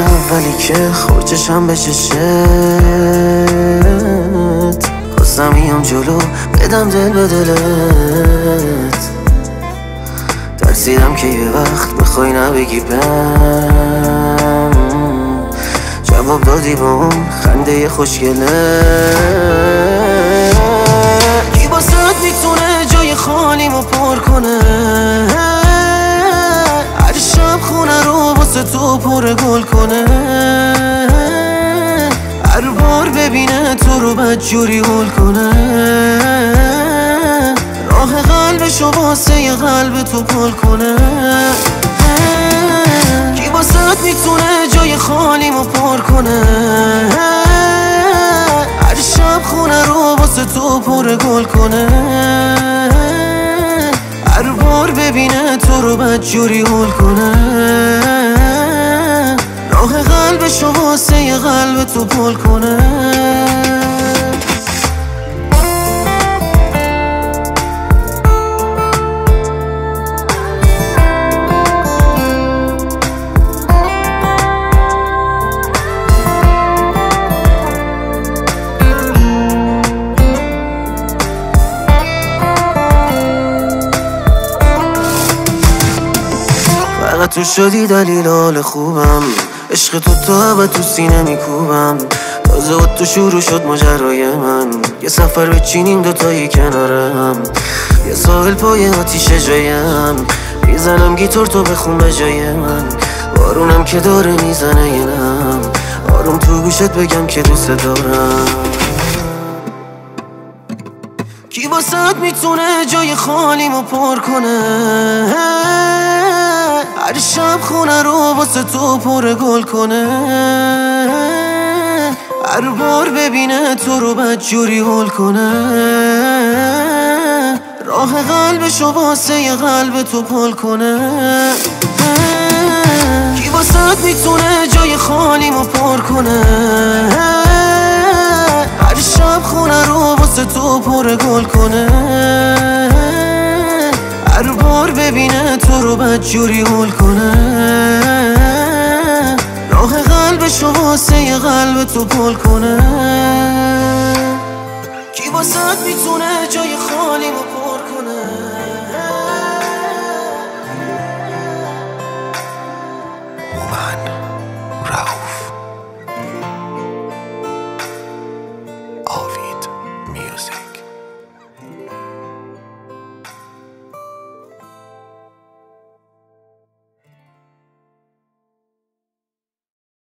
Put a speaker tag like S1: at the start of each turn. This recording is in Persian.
S1: ولی که خورچشم به چشت. خواستم میام جلو بدم دل به دلت. ترسیدم که یه وقت بخوای نبگی بم جواب دادی با اون خنده خوشگله. واسه تو پر گل کنه. هر بار ببینه تو رو بد جوری هول کنه. راه قلبشو واسه یه قلب تو پل کنه. کی باست می‌تونه جای خالیمو پر کنه؟ هر شب خونه رو واسه تو پر گل کنه. هر بار ببینه تو رو بد جوری هول کنه. راه قلبشو واسه قلب تو پل کنه. تو شدی دلیل حال خوبم. عشق تو تا تو سینه میکوبم. تازه و تو شروع شد ماجرای من. یه سفر بچینیم دوتایی کنارم. یه ساحل پای آتیش جایم. می‌زنم گیتار تو بخون به جای من. بارونم که داره می‌زنه یه آروم تو گوشت بگم که دوست دارم. کی واسد می‌تونه جای خالیمو پر کنه؟ هر شب خونه رو واسه تو پر گل کنه. هر بار ببینه تو رو بد جوری هول کنه. راه قلبشو واسه یه قلب تو پل کنه. کی واسد می‌تونه جای خالیمو پر کنه؟ هر شب خونه رو واسه تو پر گل کنه. بار ببینه تو رو بد جوری هول کنه. راه قلبشو واسه یه قلب تو پل کنه. کی واسه می‌تونه جای